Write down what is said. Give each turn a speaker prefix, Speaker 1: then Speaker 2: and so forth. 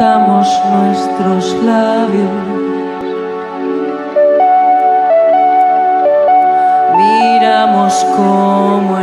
Speaker 1: juntamos nuestros labios. Miramos cómo